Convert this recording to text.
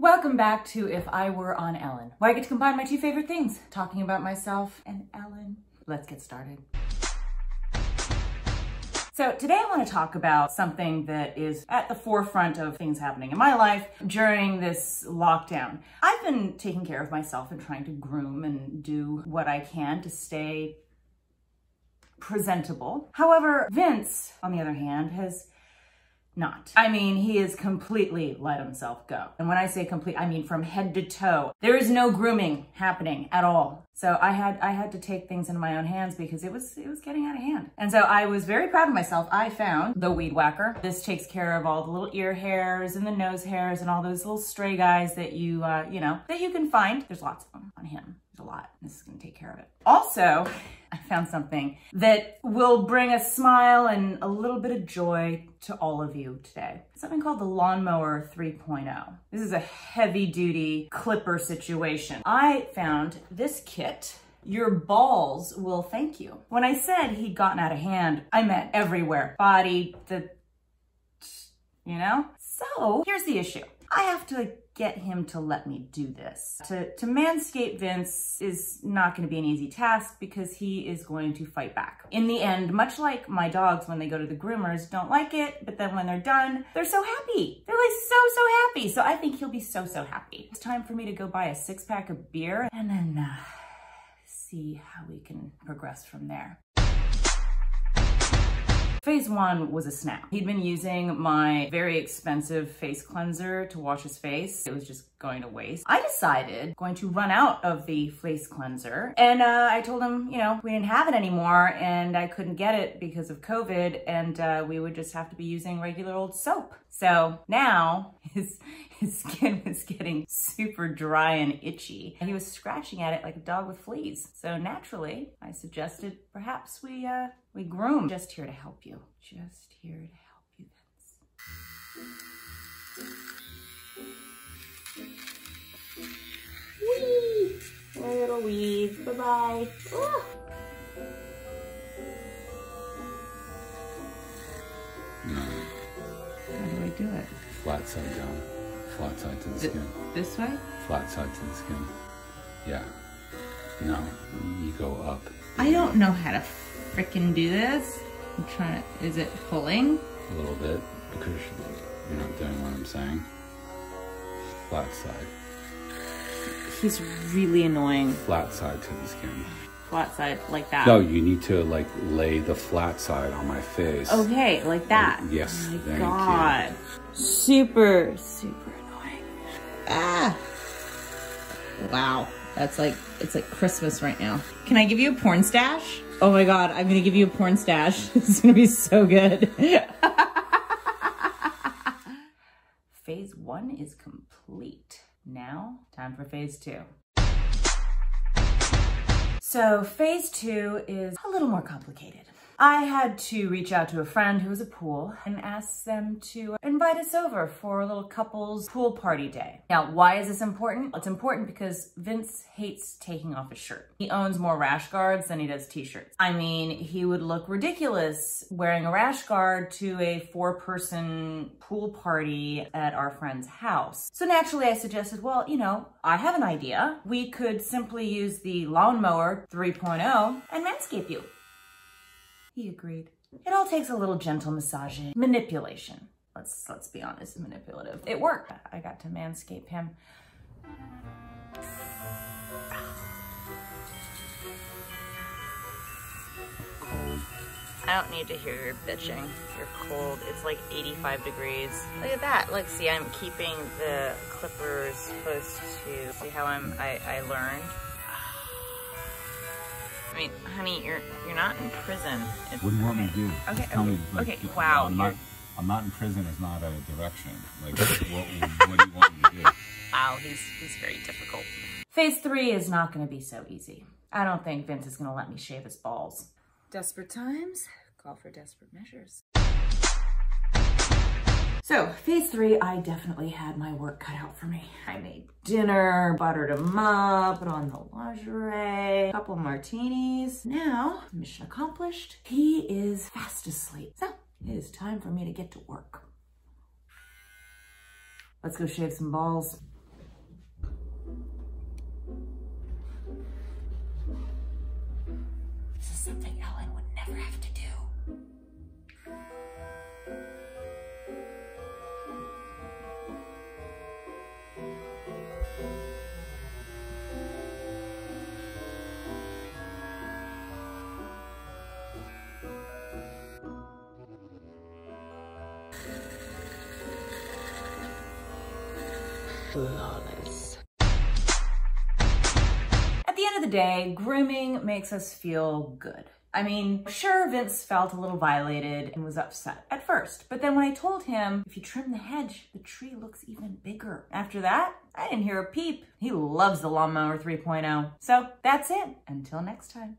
Welcome back to If I Were on Ellen, where I get to combine my two favorite things, talking about myself and Ellen. Let's get started. So today I want to talk about something that is at the forefront of things happening in my life during this lockdown. I've been taking care of myself and trying to groom and do what I can to stay presentable. However, Vince, on the other hand, has not. I mean, he has completely let himself go. And when I say complete, I mean from head to toe. There is no grooming happening at all. So I had I had to take things into my own hands because it was it was getting out of hand. And so I was very proud of myself. I found the weed whacker. This takes care of all the little ear hairs and the nose hairs and all those little stray guys that you uh, you know that you can find. There's lots of them on him. There's a lot. This is gonna take care of it. Also, I found something that will bring a smile and a little bit of joy to all of you today. Something called the Lawnmower 3.0. This is a heavy duty clipper situation. I found this kit your balls will thank you. When I said he'd gotten out of hand, I meant everywhere. Body, the, you know? So here's the issue. I have to get him to let me do this. To, to manscape Vince is not going to be an easy task because he is going to fight back. In the end, much like my dogs when they go to the groomers don't like it, but then when they're done, they're so happy. They're like so, so happy. So I think he'll be so, so happy. It's time for me to go buy a six pack of beer and then uh, see how we can progress from there. Phase one was a snap. He'd been using my very expensive face cleanser to wash his face. It was just going to waste. I decided going to run out of the face cleanser and uh, I told him, you know, we didn't have it anymore and I couldn't get it because of COVID and uh, we would just have to be using regular old soap. So now his, his skin was getting super dry and itchy. And he was scratching at it like a dog with fleas. So naturally, I suggested perhaps we, uh, we groom. Just here to help you. Just here to help you, Vince. Whee! Little weeds. Bye-bye. Oh. How do I do it? Flat side down. Flat side to the Th skin. this way? Flat side to the skin. Yeah. No, you go up. I don't know how to freaking do this. I'm trying to, is it pulling? A little bit because you're not doing what I'm saying. Flat side. He's really annoying. Flat side to the skin. Flat side, like that. No, you need to like lay the flat side on my face. Okay, like that. Yes, Oh my thank God. Super, super annoying. Ah. Wow. That's like, it's like Christmas right now. Can I give you a porn stash? Oh my God, I'm gonna give you a porn stash. Is gonna be so good. phase one is complete. Now, time for phase two. So phase two is a little more complicated. I had to reach out to a friend who was a pool and ask them to invite us over for a little couples pool party day. Now, why is this important? It's important because Vince hates taking off his shirt. He owns more rash guards than he does t-shirts. I mean, he would look ridiculous wearing a rash guard to a four-person pool party at our friend's house. So naturally I suggested, well, you know, I have an idea. We could simply use the lawnmower 3.0 and manscape you. He agreed. It all takes a little gentle massaging, manipulation. Let's let's be honest, manipulative. It worked. I got to manscape him. I don't need to hear your bitching. You're cold. It's like 85 degrees. Look at that. Look, see, I'm keeping the clippers close to. See how I'm? I I learned. I mean, honey, you're you're not in prison. It's, What do you want me to do? Okay, Tell okay, me. Like, okay, just- wow, I'm not. I'm not in prison. Is not a direction. Like, what, what do you want me to do? Wow, he's he's very difficult. Phase three is not going to be so easy. I don't think Vince is going to let me shave his balls. Desperate times call for desperate measures. So phase three, I definitely had my work cut out for me. I made dinner, buttered them up, put on the lingerie, couple martinis. Now, mission accomplished. He is fast asleep. So it is time for me to get to work. Let's go shave some balls. This is something Ellen would never have to flawless. At the end of the day, grooming makes us feel good. I mean, sure, Vince felt a little violated and was upset at first, but then when I told him, if you trim the hedge, the tree looks even bigger. After that, I didn't hear a peep. He loves the Lawnmower 3.0. So that's it. Until next time.